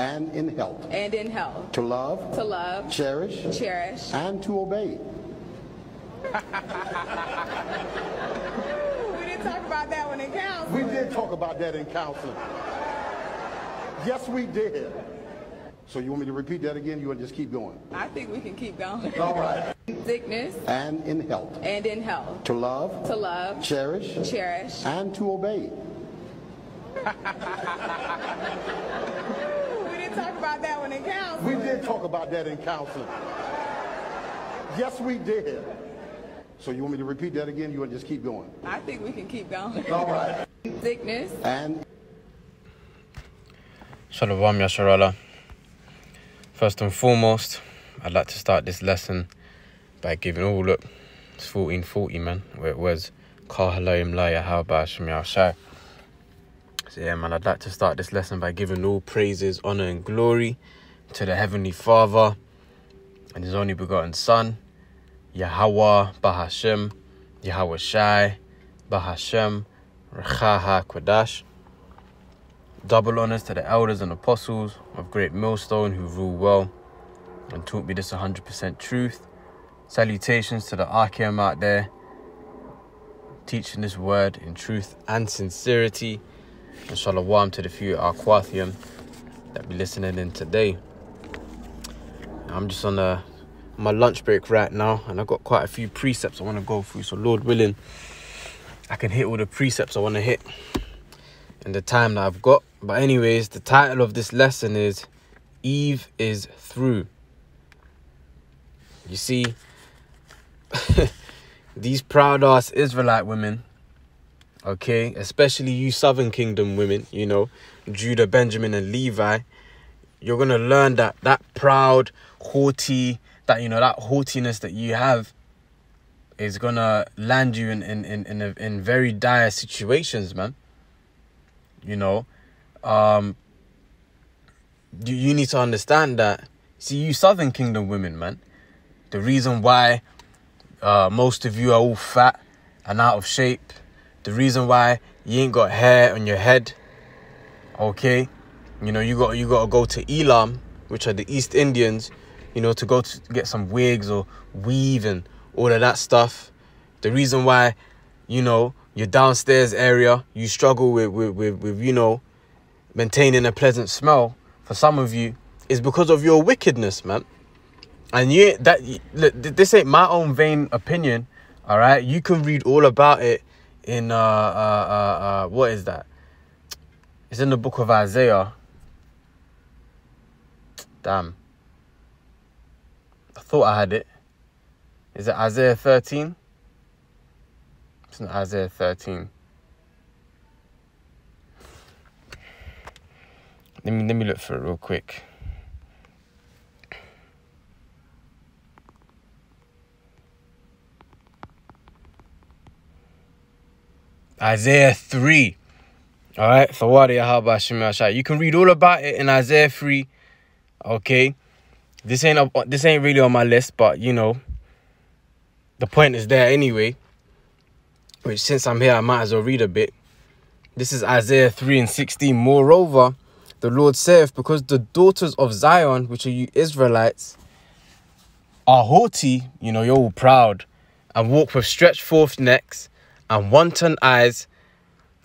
and in health, and in health, to love, to love, cherish, cherish, and to obey. we didn't talk about that one in council. We did talk about that in counseling. Yes, we did. So you want me to repeat that again? You want to just keep going? I think we can keep going. All right. Sickness And in health, and in health, to love, to love, cherish, cherish, and to obey. we didn't talk about that one in council. We did talk about that in counseling. Yes, we did. So you want me to repeat that again? You want to just keep going? I think we can keep going. All right. Sickness And Shalom Yasharallah. First and foremost, I'd like to start this lesson by giving all look, it's 1440 man, where it was Kahalayim Laya Haba Shemiyah Shai. So yeah man, I'd like to start this lesson by giving all praises, honor and glory to the Heavenly Father and His only begotten Son, Yahweh Bahashem, Yahweh Shai, Bahashem, Rechaha Kwadash. Double honors to the elders and apostles of Great Millstone who rule well and taught me this 100% truth. Salutations to the Archeum out there, teaching this word in truth and sincerity. And shalom to the few Arquathium that be listening in today. I'm just on a, my lunch break right now, and I've got quite a few precepts I want to go through. So, Lord willing, I can hit all the precepts I want to hit in the time that I've got. But anyways, the title of this lesson is Eve is through. You see, these proud ass Israelite women, okay, especially you Southern Kingdom women, you know, Judah, Benjamin, and Levi, you're gonna learn that that proud, haughty, that you know, that haughtiness that you have is gonna land you in in in in, a, in very dire situations, man. You know um you, you need to understand that see you southern kingdom women man the reason why uh most of you are all fat and out of shape the reason why you ain't got hair on your head okay? You know you got you got to go to elam which are the east indians you know to go to get some wigs or weave and all of that stuff. The reason why you know your downstairs area you struggle with, with with with you know maintaining a pleasant smell for some of you is because of your wickedness man. And you that look, this ain't my own vain opinion all right? You can read all about it in uh uh uh, uh what is that? It's in the book of isaiah. Damn. I thought i had it. Is it isaiah 13 it's not Isaiah 13. Let me let me look for it real quick. Isaiah 3. Alright, You can read all about it in Isaiah 3. Okay. This ain't up, this ain't really on my list, but you know, the point is there anyway which since I'm here, I might as well read a bit. This is Isaiah 3 and 16. Moreover, the Lord saith, because the daughters of Zion, which are you Israelites, are haughty, you know, you're all proud, and walk with stretched forth necks and wanton eyes.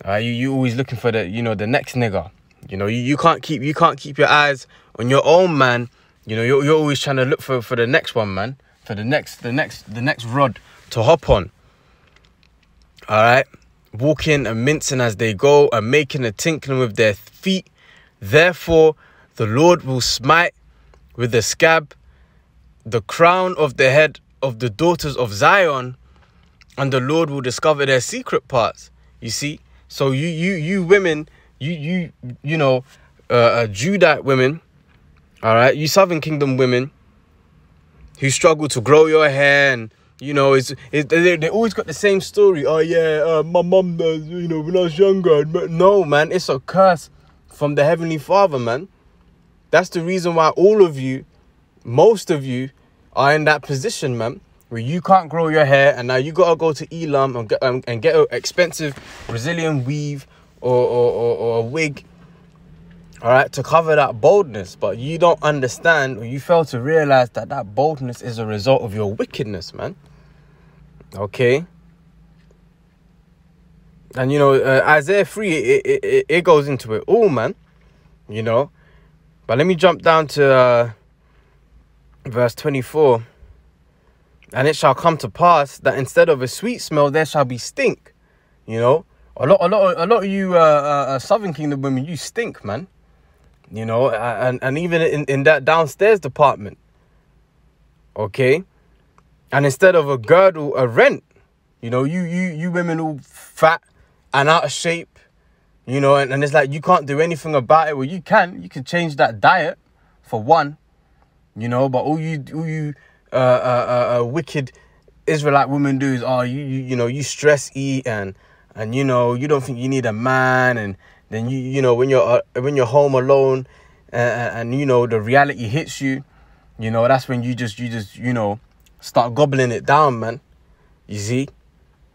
Uh, you you always looking for the you know the next nigger. You know you, you can't keep you can't keep your eyes on your own man. You know you're, you're always trying to look for for the next one man for the next the next the next rod to hop on. All right, walking and mincing as they go and making a tinkling with their feet. Therefore, the Lord will smite with the scab the crown of the head of the daughters of Zion, and the Lord will discover their secret parts. You see, so you you you women, you you you know, uh, uh Judite women, all right, you Southern Kingdom women who struggle to grow your hair and you know, it's, it's they, they always got the same story. Oh yeah, uh, my mum does. You know, when I was younger. No, man, it's a curse from the heavenly Father, man. That's the reason why all of you, most of you, are in that position, man, where you can't grow your hair, and now you gotta go to Elam and get um, and get an expensive Brazilian weave or or, or, or a wig, all right, to cover that boldness, but you don't understand or you fail to realize that that boldness is a result of your wickedness, man. Okay. And you know, uh, Isaiah 3, it, it, it, it goes into it all, man. You know. But let me jump down to uh, verse 24. And it shall come to pass that instead of a sweet smell, there shall be stink. You know, a lot, a lot, a lot of you uh, uh, uh Southern Kingdom women, you stink, man. You know, and and even in in that downstairs department. Okay, and instead of a girdle, a rent. You know, you you you women all fat and out of shape. You know, and, and it's like you can't do anything about it. Well, you can. You can change that diet, for one. You know, but all you all you uh, uh, uh, uh, wicked Israelite women do is, oh, you, you you know, you stress eat and and you know you don't think you need a man and then you you know when you're uh, when you're home alone and, and you know the reality hits you you know that's when you just you just you know start gobbling it down man. You see?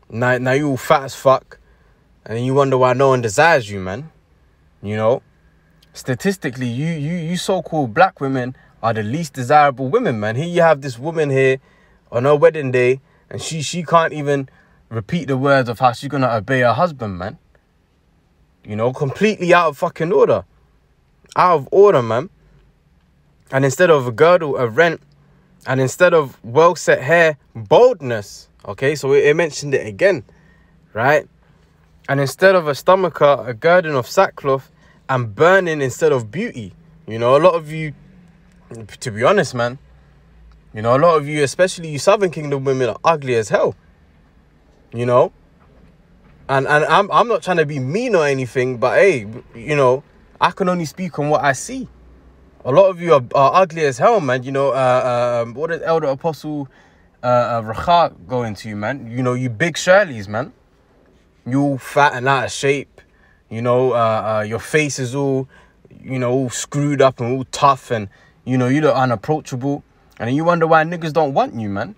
Now now you all fat as fuck and you wonder why no one desires you man. You know? Statistically you you you so-called black women are the least desirable women man here you have this woman here on her wedding day and she she can't even repeat the words of how she's gonna obey her husband, man. You know, completely out of fucking order. Out of order, man. And instead of a girdle, a rent, and instead of well set hair, boldness. Okay, so it, mentioned it again, right? And instead of a stomacher, a girdle of sackcloth, and burning instead of beauty. You know, a lot of you, to be honest, man, you know, a lot of you, especially you Southern Kingdom women, are ugly as hell you know. And and I'm I'm not trying to be mean or anything, but hey, you know, I can only speak on what I see. A lot of you are, are ugly as hell, man. You know, uh, um, what did Elder Apostle uh, uh, Rachar go into, man? You know, you big Shirleys, man. You all fat and out of shape. You know, uh, uh, your face is all, you know, all screwed up and all tough, and you know, you look unapproachable. And you wonder why niggas don't want you, man.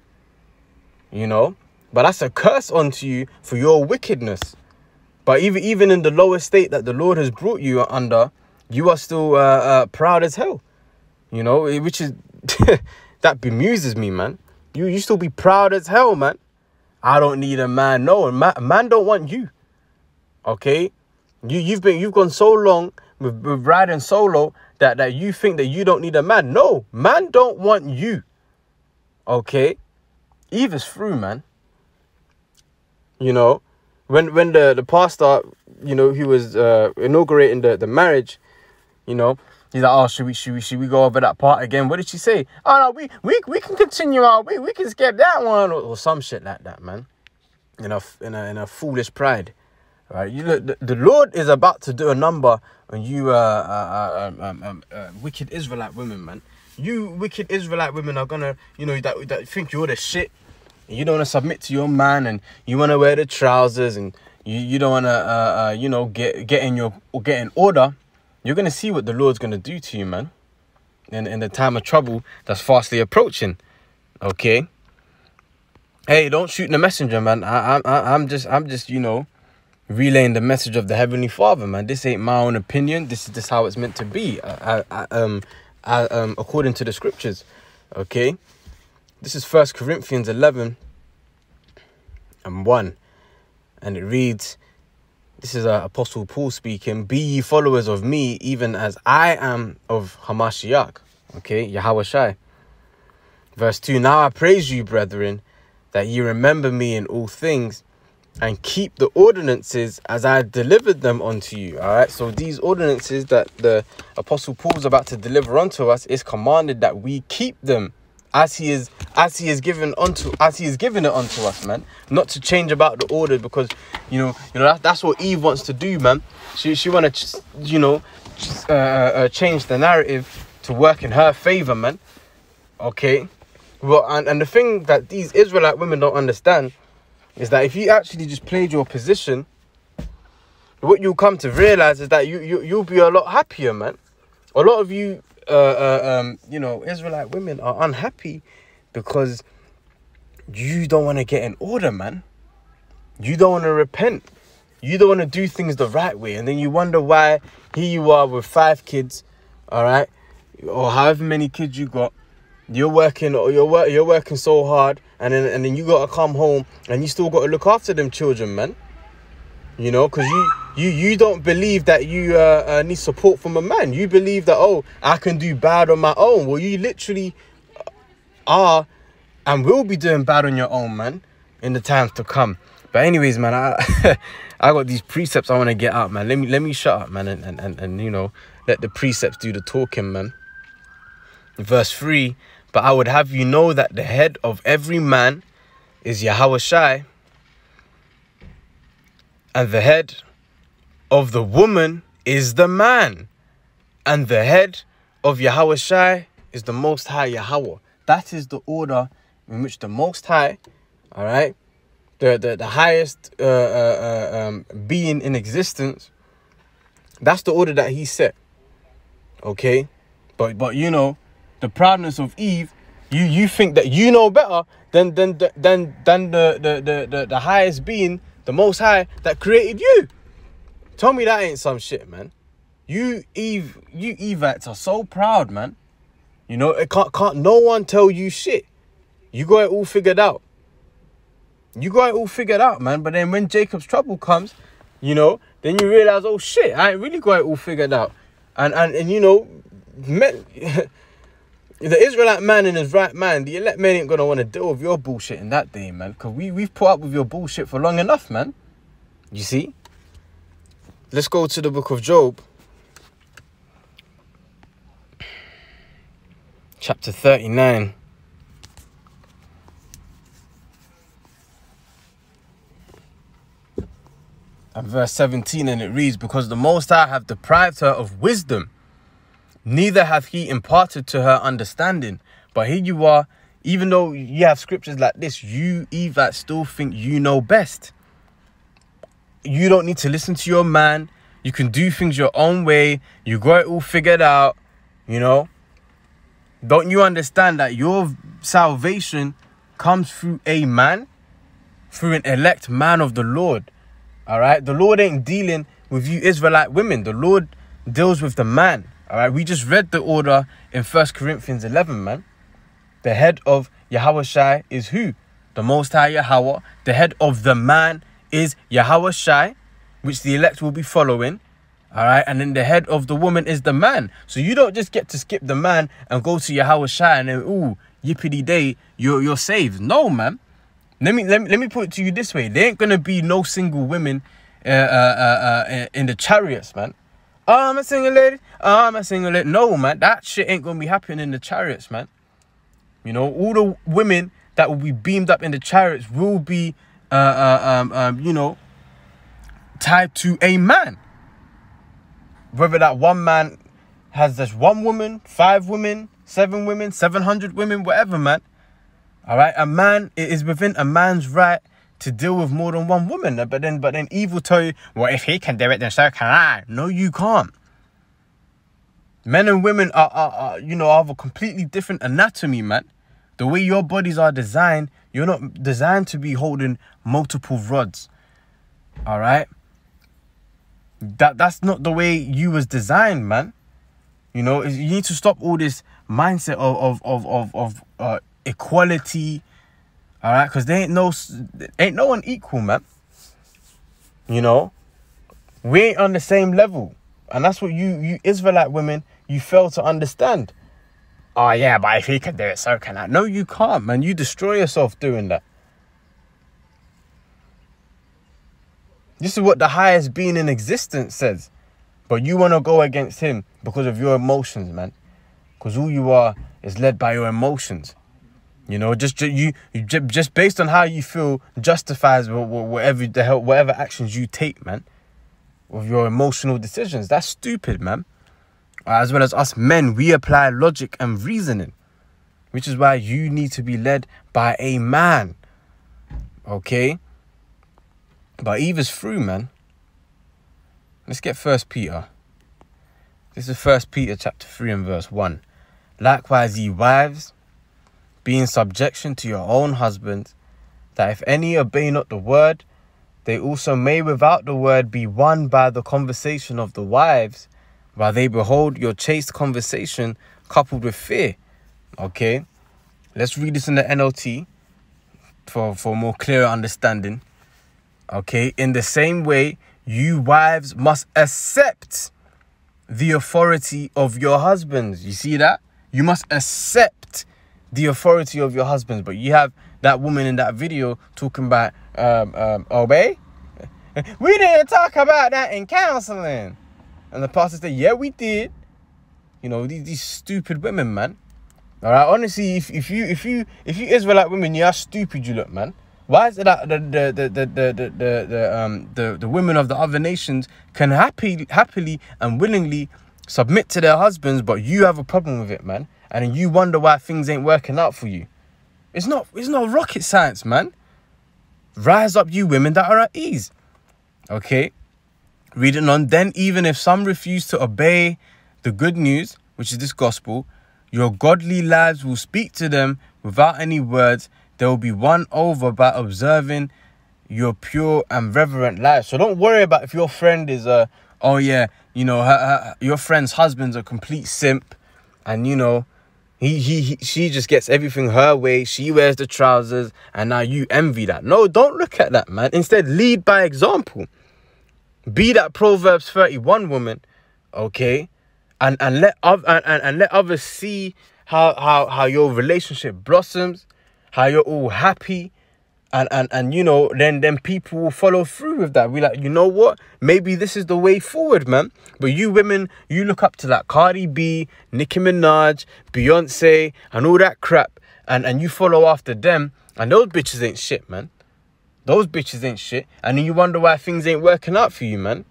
You know, but that's a curse onto you for your wickedness. But even even in the lower state that the Lord has brought you under, you are still uh, uh, proud as hell. You know, which is that bemuses me, man. You you still be proud as hell, man. I don't need a man. No, man, man don't want you. Okay, you you've been you've gone so long with, with riding solo that that you think that you don't need a man. No, man don't want you. Okay, Eve is through, man. You know, when when the the pastor, you know, he was uh, inaugurating the the marriage, you know, he's like, oh, should we should we should we go over that part again? What did she say? Oh no, we we we can continue on. We we can skip that one or, or some shit like that, man. In a in a in a foolish pride. Right, you look, the, the Lord is about to do a number on you, uh, uh, uh, um, um, uh, wicked Israelite women, man. You wicked Israelite women are gonna, you know, that that think you're the shit. You don't want to submit to your man and you want to wear the trousers and you, you don't want to uh, uh, you know get get in your get in order. You're gonna see what the lord's gonna do to you man in, in the time of trouble that's fastly approaching okay? Hey don't shoot the messenger man. I, I, i'm just i'm just you know relaying the message of the heavenly father man this ain't my own opinion this is just how it's meant to be I, I, I um I, um according to the scriptures okay this is First Corinthians 11 and 1. And it reads, this is uh, Apostle Paul speaking, Be ye followers of me, even as I am of Hamashiach. Okay, Yahweh Shai. Verse 2 Now I praise you, brethren, that ye remember me in all things and keep the ordinances as I delivered them unto you. All right, so these ordinances that the Apostle Paul is about to deliver unto us is commanded that we keep them as he is as he is given unto as he is given it unto us man. Not to change about the order because you know you know that, that's what eve wants to do man. She she want to you know uh, uh, uh, change the narrative to work in her favor man. Okay? Well and, and the thing that these israelite women don't understand is that if you actually just played your position what you'll come to realize is that you, you you'll be a lot happier man a lot of you uh, uh, um, you know, Israelite women are unhappy because you don't want to get in order, man. You don't want to repent. you don't want to do things the right way, and then you wonder why here you are with five kids, all right, or however many kids you got. You're working, or you're work, you're working so hard, and then and then you gotta come home, and you still gotta look after them children, man. You know, cause you you you don't believe that you uh, uh, need support from a man. You believe that oh, I can do bad on my own. Well, you literally are and will be doing bad on your own, man, in the times to come. But anyways, man, I I got these precepts I want to get out, man. Let me let me shut up, man, and, and, and, and you know, let the precepts do the talking, man. Verse 3 But I would have you know that the head of every man is Yahweh Shai, and the head of the woman is the man, and the head of Yahweh Shai is the Most High Yahweh. That is the order in which the Most High, all right, the the, the highest uh, uh, uh, um, being in existence, that's the order that He set. Okay, but but you know, the proudness of Eve, you you think that you know better than than than than the the the the, the highest being, the Most High that created you. Tell me that ain't some shit, man. You Eve, you Evites are so proud, man. You know, it can't can't no one tell you shit. You got it all figured out. You got it all figured out, man. But then when Jacob's trouble comes, you know, then you realize, oh shit, I ain't really got it all figured out. And and and you know, men, the Israelite man in his right mind, the elect man ain't gonna want to deal with your bullshit in that day, man. Cause we we've put up with your bullshit for long enough, man. You see? Let's go to the book of Job. Chapter 39. And verse 17, and it reads, Because the Most High have deprived her of wisdom, neither hath he imparted to her understanding. But here you are, even though you have scriptures like this, you, Eve, still think you know best. You don't need to listen to your man. You can do things your own way. You got it all figured out, you know. Don't you understand that your salvation comes through a man, through an elect man of the Lord? All right. The Lord ain't dealing with you Israelite women. The Lord deals with the man. All right. We just read the order in First Corinthians 11, man. The head of Yahweh Shai is who? The Most High Yahweh. The head of the man is Yahweh Shai, which the elect will be following. All right. And then the head of the woman is the man. So you don't just get to skip the man and go to Yahweh Shai and then, ooh, yippity day, you're, you're saved. No, man. Let me, let me let me put it to you this way: there ain't gonna be no single women uh, uh, uh, uh, in the chariots, man. I'm a single lady. I'm a single lady. No, man, that shit ain't gonna be happening in the chariots, man. You know, all the women that will be beamed up in the chariots will be, uh, uh, um, um, you know, tied to a man. Whether that one man has just one woman, five women, seven women, seven hundred women, whatever, man. All right, a man it is within a man's right to deal with more than one woman. But then, but then, evil tell you, well, if he can do it, then so can I. No, you can't. Men and women are, are, are you know, have a completely different anatomy, man. The way your bodies are designed, you're not designed to be holding multiple rods. All right. That that's not the way you was designed, man. You know, you need to stop all this mindset of of of of, of uh, equality. All right, because they ain't no ain't no one equal, man. You know, we ain't on the same level, and that's what you you Israelite women you fail to understand. Oh yeah, but if he can do it, so can I. No, you can't, man. You destroy yourself doing that. This is what the highest being in existence says. But you want to go against him because of your emotions, man. Because all you are is led by your emotions. You know, just you, you just based on how you feel justifies whatever the hell, whatever actions you take, man, with your emotional decisions. That's stupid, man. As well as us men, we apply logic and reasoning, which is why you need to be led by a man. Okay. But Eve is through, man. Let's get First Peter. This is First Peter chapter three and verse one. Likewise, ye wives be in subjection to your own husbands, that if any obey not the word, they also may without the word be won by the conversation of the wives, while they behold your chaste conversation coupled with fear. Okay, let's read this in the NLT for, for more clearer understanding. Okay, in the same way, you wives must accept the authority of your husbands. You see that? You must accept the authority of your husbands. But you have that woman in that video talking about um, um, obey. We didn't talk about that in counseling. And the pastor said, Yeah, we did. You know, these, these stupid women, man. All right, honestly, if, if you if you if you Israelite women, you how stupid you look, man. Why is it that the the the the the the, the, the um the, the women of the other nations can happy happily and willingly submit to their husbands, but you have a problem with it, man, and you wonder why things ain't working out for you. It's not it's not rocket science, man. Rise up, you women that are at ease. Okay. Reading on, then even if some refuse to obey the good news, which is this gospel, your godly lives will speak to them without any words. They will be won over by observing your pure and reverent life. So don't worry about if your friend is a, oh yeah, you know, her, her, your friend's husband's a complete simp, and you know, he, he he she just gets everything her way. She wears the trousers, and now you envy that. No, don't look at that, man. Instead, lead by example. Be that Proverbs 31 woman, okay? And and let and, and, and let others see how how how your relationship blossoms, how you're all happy. And, and and you know, then then people will follow through with that. We like, you know what? Maybe this is the way forward, man. But you women, you look up to that Cardi B, Nicki Minaj, Beyonce, and all that crap, and and you follow after them. And those bitches ain't shit, man. Those bitches ain't shit. And then you wonder why things ain't working out for you, man.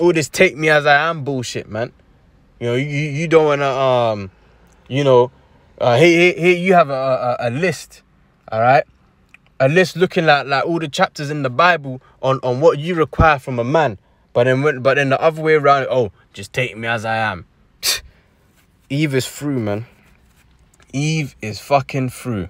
All this take me as I am bullshit, man. You know, you, you don't wanna um, you know, uh, here, here you have a, a, a list, all right, a list looking like like all the chapters in the Bible on on what you require from a man, but then when, but then the other way around, oh, just take me as I am. Eve is through, man. Eve is fucking through.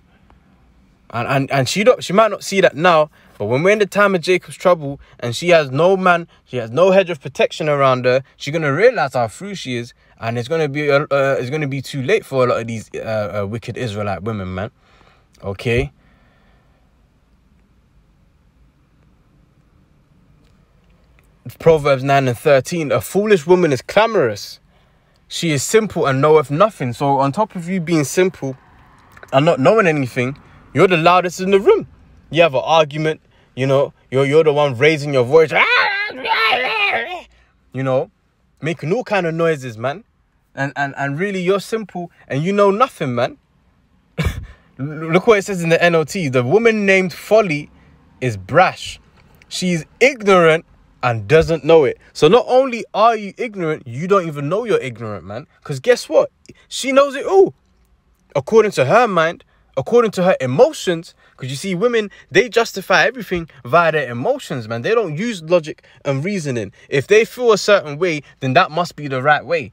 And, and and she don't she might not see that now, but when we're in the time of Jacob's trouble and she has no man, she has no hedge of protection around her, she's gonna realize how through she is, and it's gonna be uh, it's gonna be too late for a lot of these uh, uh, wicked Israelite women, man. Okay. Proverbs 9 and 13 A foolish woman is clamorous. She is simple and knoweth nothing. So, on top of you being simple and not knowing anything, you're the loudest in the room. You have an argument, you know, you're, you're the one raising your voice, you know, making all kind of noises, man. And, and, and really, you're simple and you know nothing, man. Look what it says in the NLT. The woman named Folly is brash. She's ignorant and doesn't know it. So not only are you ignorant, you don't even know you're ignorant, man. Because guess what? She knows it all. According to her mind, according to her emotions, because you see, women, they justify everything via their emotions, man. They don't use logic and reasoning. If they feel a certain way, then that must be the right way.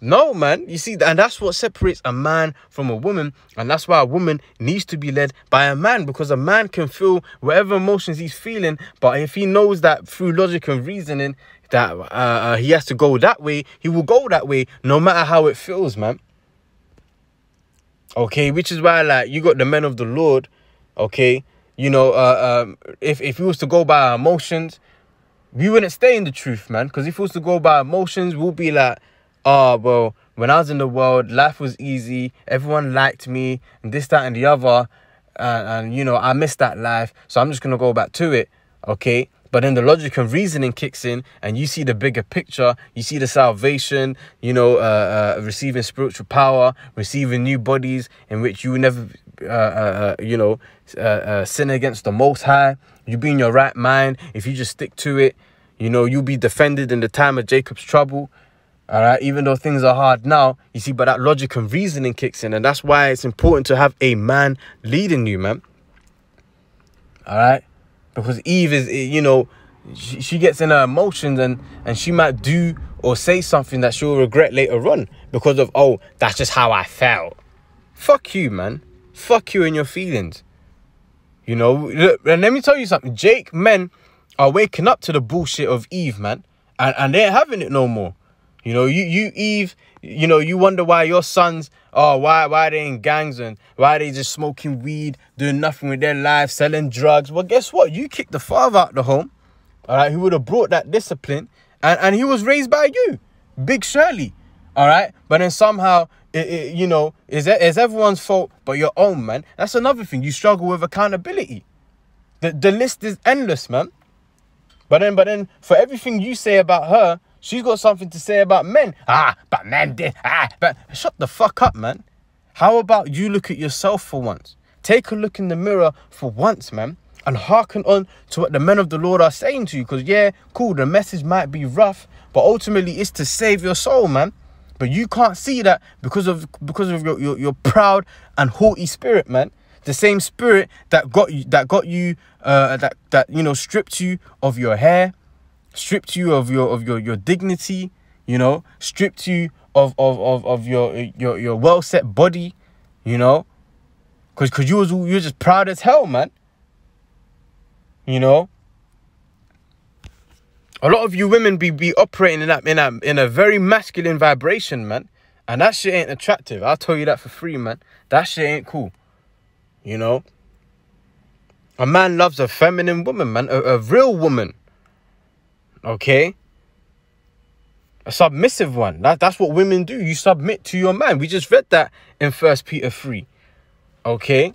No, man. You see, and that's what separates a man from a woman. And that's why a woman needs to be led by a man because a man can feel whatever emotions he's feeling. But if he knows that through logic and reasoning that uh, uh, he has to go that way, he will go that way no matter how it feels, man. Okay, which is why, like, you got the men of the Lord, okay? You know, uh, um, if, if he was to go by emotions, we wouldn't stay in the truth, man. Because if he was to go by emotions, we'll be like, oh, well, when I was in the world, life was easy. Everyone liked me and this, that, and the other. And, and you know, I missed that life. So I'm just going to go back to it. Okay. But then the logic and reasoning kicks in, and you see the bigger picture. You see the salvation, you know, uh, uh, receiving spiritual power, receiving new bodies in which you never, uh, uh, uh you know, uh, sin against the Most High. You be in your right mind if you just stick to it. You know, you'll be defended in the time of Jacob's trouble. All right, even though things are hard now, you see, but that logic and reasoning kicks in, and that's why it's important to have a man leading you, man. All right, because Eve is, eh, you know, she, she gets in her emotions and and she might do or say something that she'll regret later on because of oh, that's just how I felt. Fuck you, man. Fuck you and your feelings. You know, and let me tell you something. Jake men are waking up to the bullshit of Eve, man, and and they ain't having it no more. You know, you you Eve, you know, you wonder why your sons, oh, why why they in gangs and why they just smoking weed, doing nothing with their lives, selling drugs. Well, guess what? You kicked the father out the home, all right, who would have brought that discipline, and and he was raised by you, Big Shirley, all right. But then somehow, it, it, you know, is it is everyone's fault but your own, man. That's another thing. You struggle with accountability. The the list is endless, man. But then, but then, for everything you say about her, she's got something to say about men. Ah, but men did. Ah, but shut the fuck up, man. How about you look at yourself for once? Take a look in the mirror for once, man, and hearken on to what the men of the Lord are saying to you. Because yeah, cool, the message might be rough, but ultimately it's to save your soul, man. But you can't see that because of because of your, your, your proud and haughty spirit, man the same spirit that got you that got you uh that that you know stripped you of your hair stripped you of your of your your dignity you know stripped you of of of, of your your your well set body you know? Because because you was you were just proud as hell man. You know? A lot of you women be be operating in that in a in a very masculine vibration man. And that shit ain't attractive. I'll tell you that for free man. That shit ain't cool. You know? A man loves a feminine woman, man. A, a real woman. Okay? A submissive one. That, that's what women do. You submit to your man. We just read that in First Peter 3. Okay?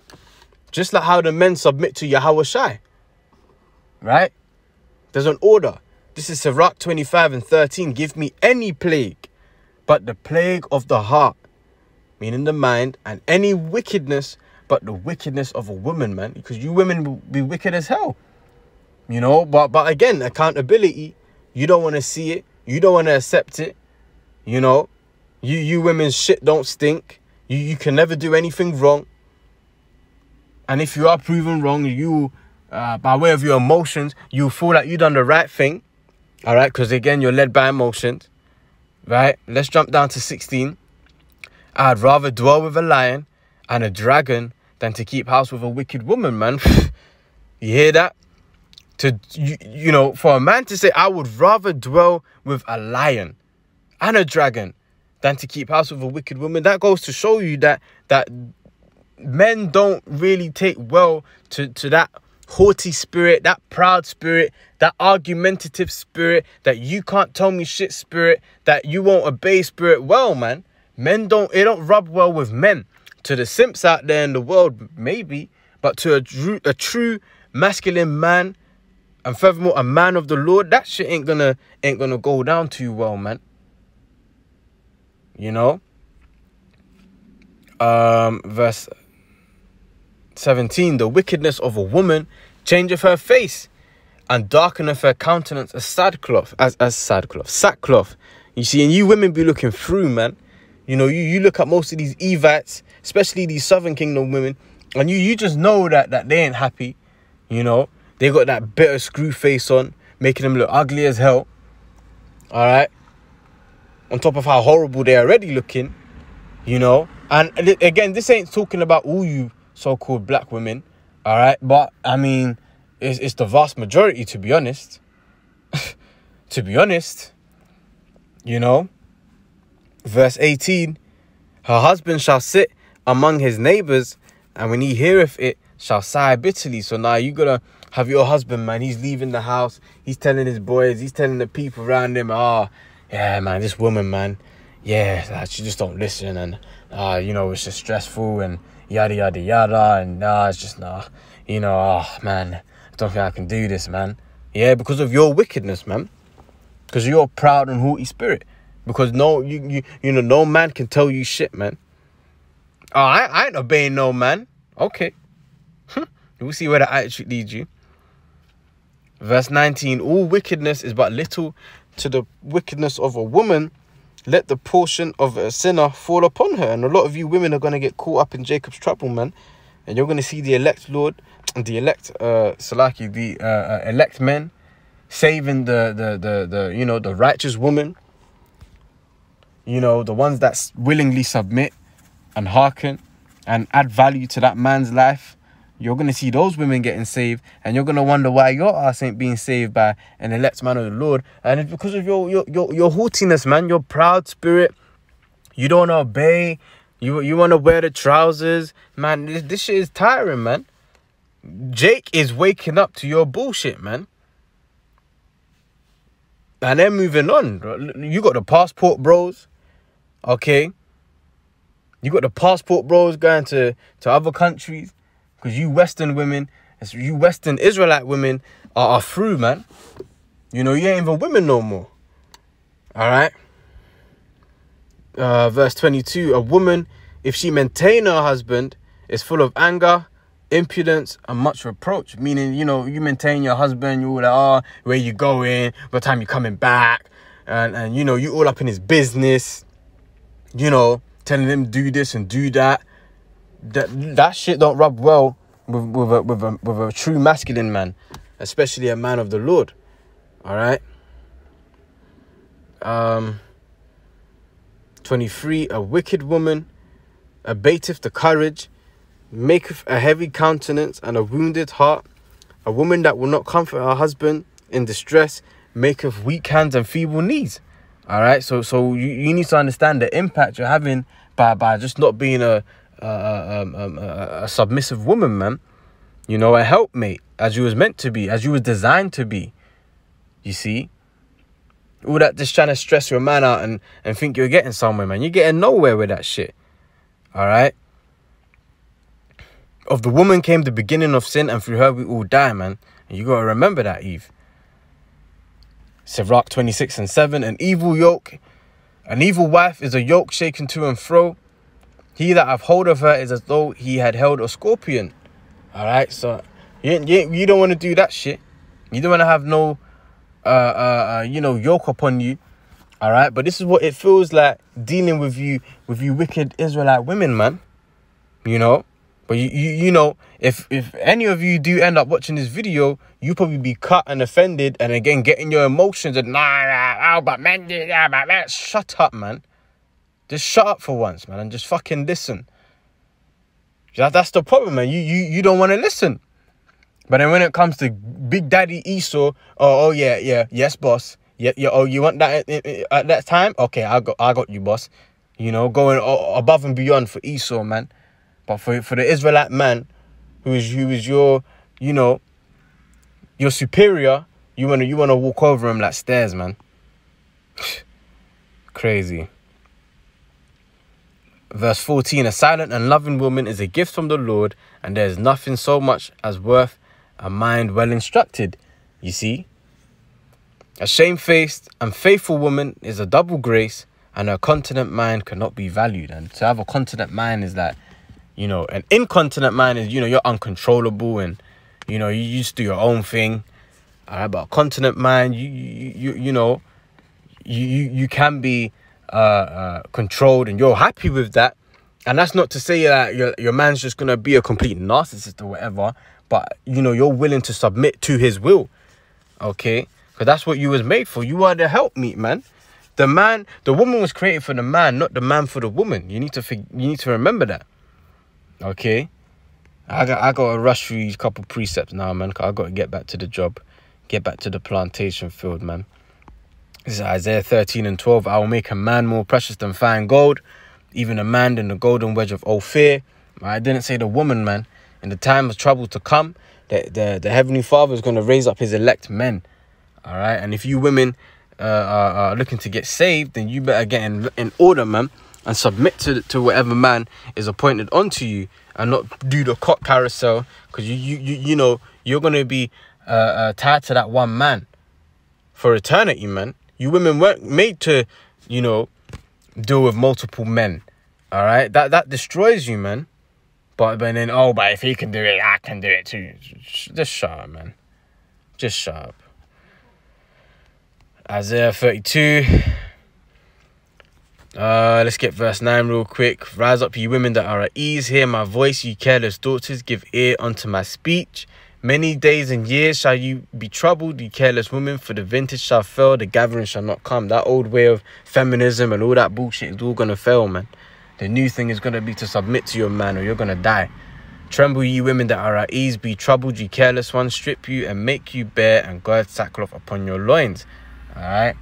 Just like how the men submit to Yahweh Shai. Right? There's an order. This is Sirach 25 and 13. Give me any plague, but the plague of the heart, meaning the mind, and any wickedness but the wickedness of a woman, man. Because you women will be wicked as hell. You know, but but again, accountability, you don't want to see it. You don't want to accept it. You know, you you women's shit don't stink. You you can never do anything wrong. And if you are proven wrong, you uh, by way of your emotions, you feel like you done the right thing. All right, because again, you're led by emotions. Right? Let's jump down to 16. I'd rather dwell with a lion and a dragon than to keep house with a wicked woman, man. you hear that? To you, you know, for a man to say, I would rather dwell with a lion and a dragon than to keep house with a wicked woman, that goes to show you that that men don't really take well to, to that haughty spirit, that proud spirit, that argumentative spirit, that you can't tell me shit spirit, that you won't obey spirit well, man. Men don't, it don't rub well with men. To the simps out there in the world, maybe, but to a a true masculine man, and furthermore a man of the Lord, that shit ain't gonna ain't gonna go down too well, man. You know. Um, verse 17 the wickedness of a woman changeth her face and darkeneth her countenance as cloth, as as cloth, sackcloth you see and you women be looking through man you know, you, you look at most of these Evites, especially these Southern Kingdom women, and you you just know that that they ain't happy. You know, they got that bitter screw face on, making them look ugly as hell. All right. On top of how horrible they're already looking, you know. And again, this ain't talking about all you so-called black women, all right. But I mean, it's it's the vast majority, to be honest. to be honest, you know. Verse 18 Her husband shall sit among his neighbors, and when he heareth it, shall sigh bitterly. So now you gotta have your husband, man. He's leaving the house. He's telling his boys, he's telling the people around him, oh, yeah, man, this woman, man, yeah, she just don't listen, and uh, you know, it's just stressful and yada yada yada, and nah, it's just nah, you know, oh man, I don't think I can do this, man. Yeah, because of your wickedness, man. Because you're proud and haughty spirit. Because no, you you you know, no man can tell you shit, man. Oh, I, I ain't obeying no man. Okay. we'll see where the attitude leads you. Verse 19 All wickedness is but little to the wickedness of a woman. Let the portion of a sinner fall upon her. And a lot of you women are going to get caught up in Jacob's trouble, man. And you're going to see the elect Lord, the elect, uh, Salaki, the uh, uh, elect men saving the, the, the, the, you know, the righteous woman you know, the ones that willingly submit and hearken and add value to that man's life, you're gonna see those women getting saved, and you're gonna wonder why your ass ain't being saved by an elect man of the Lord. And it's because of your your your, your haughtiness, man, your proud spirit. You don't obey. You you wanna wear the trousers, man. This, this shit is tiring, man. Jake is waking up to your bullshit, man. And then moving on. You got the passport bros. Okay. You got the passport bros going to, to other countries. Because you Western women, you Western Israelite women are, are through, man. You know, you ain't even women no more. Alright? Uh, verse 22 A woman, if she maintain her husband, is full of anger, impudence, and much reproach. Meaning, you know, you maintain your husband, you all like, oh, where you going, what time you coming back, and, and you know, you all up in his business, you know, telling him do this and do that. That that shit don't rub well with with a with a with a true masculine man, especially a man of the Lord. All right. Um. 23 A wicked woman abateth the courage, maketh a heavy countenance and a wounded heart. A woman that will not comfort her husband in distress maketh weak hands and feeble knees. All right, so so you, you need to understand the impact you're having by by just not being a a, um, um, a, a submissive woman, man. You know, a helpmate as you was meant to be, as you was designed to be. You see, all that just trying to stress your man out and, and think you're getting somewhere, man. You're getting nowhere with that shit. All right. Of the woman came the beginning of sin, and through her we all die, man. And you gotta remember that, Eve. Sirach 26 and 7. An evil yoke, an evil wife is a yoke shaken to and fro. He that hath hold of her is as though he had held a scorpion. All right, so you, you, you don't want to do that shit. You don't want to have no uh, uh, uh, you know, yoke upon you. All right, but this is what it feels like dealing with you, with you wicked Israelite women, man. You know, but you, you, you know, if if any of you do end up watching this video, you probably be cut and offended, and again getting your emotions and nah, nah, oh, but man, yeah, but man, shut up, man. Just shut up for once, man, and just fucking listen. That, that's the problem, man. You you you don't want to listen. But then when it comes to Big Daddy Esau, oh, oh yeah, yeah, yes, boss. Yeah, yeah. Oh, you want that at, at that time? Okay, I got, I got you, boss. You know, going above and beyond for Esau, man. But for for the Israelite man, who is who is your, you know, your superior, you wanna you wanna walk over him like stairs, man. Crazy. Verse 14 A silent and loving woman is a gift from the Lord, and there is nothing so much as worth a mind well instructed. You see? A shamefaced and faithful woman is a double grace, and a continent mind cannot be valued. And to have a continent mind is that, you know, an incontinent mind is, you know, you're uncontrollable and, you know, you just do your own thing. All right, but a continent mind, you, you, you, you know, you, you, you can be uh, uh, controlled and you're happy with that. And that's not to say that your, your man's just going to be a complete narcissist or whatever but you know you're willing to submit to his will okay? Because that's what you was made for. You are the helpmeet man. The man the woman was created for the man not the man for the woman. You need to you need to remember that okay? I got i got to rush through these couple precepts now man i got to get back to the job get back to the plantation field man this is isaiah 13 and 12 i will make a man more precious than fine gold even a man than the golden wedge of ophir i didn't say the woman man in the time of trouble to come, the, the, the Heavenly Father is going to raise up his elect men. All right. And if you women uh, are, are looking to get saved, then you better get in, in order, man, and submit to, to whatever man is appointed onto you and not do the cock carousel because you, you, you, you know, you're going to be uh, uh, tied to that one man for eternity, man. You women weren't made to, you know, deal with multiple men. All right. That, that destroys you, man. But, but then, oh, but if he can do it, I can do it too. Just shut up, man. Just shut up. Isaiah 32. Uh, let's get verse 9 real quick. Rise up, you women that are at ease. Hear my voice, you careless daughters. Give ear unto my speech. Many days and years shall you be troubled, you careless women, for the vintage shall fail, the gathering shall not come. That old way of feminism and all that bullshit is all gonna fail, man. The new thing is going to be to submit to your man or you're going to die. Tremble, ye women that are at ease, be troubled, ye careless ones, strip you and make you bare, and gird sackcloth upon your loins. All right.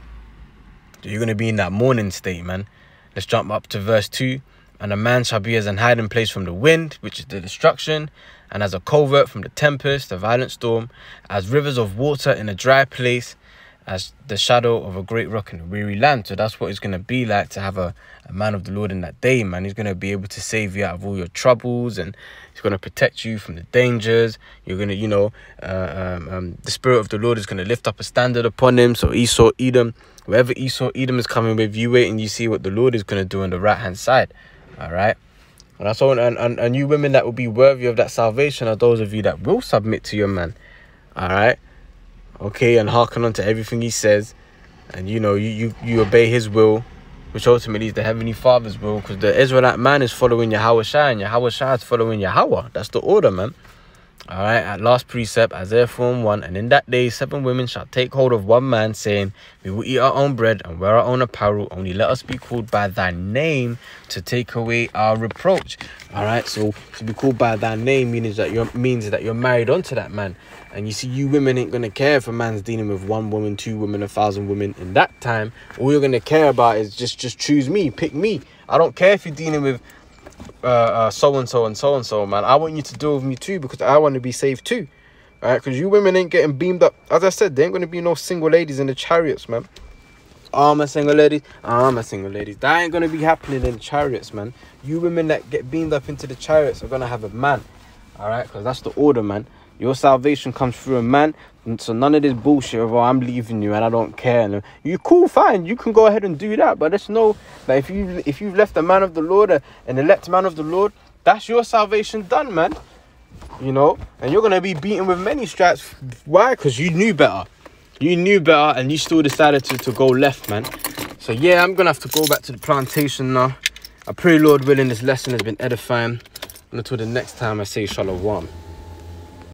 So you're gonna be in that mourning state, man. Let's jump up to verse two. And a man shall be as an hiding place from the wind, which is the destruction, and as a covert from the tempest, the violent storm, as rivers of water in a dry place, as the shadow of a great rock in a weary land. So that's what it's going to be like to have a, a man of the Lord in that day, man. He's going to be able to save you out of all your troubles and he's going to protect you from the dangers. You're going to, you know, uh, um, um, the Spirit of the Lord is going to lift up a standard upon him. So Esau, Edom, wherever Esau, Edom is coming with, you wait and you see what the Lord is going to do on the right hand side. All right. And that's all. And, and, and you women that will be worthy of that salvation are those of you that will submit to your man. All right okay, and hearken unto everything he says, and you know, you you, you obey his will, which ultimately is the heavenly Father's will, because the Israelite man is following Yahawashi, and Yahawashi is following Yahweh. That's the order, man. All right, at last precept, Isaiah 4 1. And in that day, seven women shall take hold of one man, saying, We will eat our own bread and wear our own apparel. Only let us be called by thy name to take away our reproach. All right, so to be called by thy name means that you're means that you're married onto that man. And you see, you women ain't gonna care if a man's dealing with one woman, two women, a thousand women. In that time, all you're gonna care about is just just choose me, pick me. I don't care if you're dealing with uh, uh, so and so and so and so, man. I want you to deal with me too because I want to be saved too. All right, because you women ain't getting beamed up. As I said, there ain't gonna be no single ladies in the chariots, man. I'm a single lady. I'm a single lady. That ain't gonna be happening in the chariots, man. You women that get beamed up into the chariots are gonna have a man. All right, because that's the order, man. Your salvation comes through a man. So none of this bullshit of oh, I'm leaving you and I don't care. And you cool, fine. You can go ahead and do that. But let's know that if you if you've left a man of the Lord, uh, an elect man of the Lord, that's your salvation done, man. You know, and you're gonna be beaten with many stripes. Why? Because you knew better. You knew better, and you still decided to, to go left, man. So yeah, I'm gonna have to go back to the plantation now. I pray, Lord willing, this lesson has been edifying. And until the next time, I say shalom.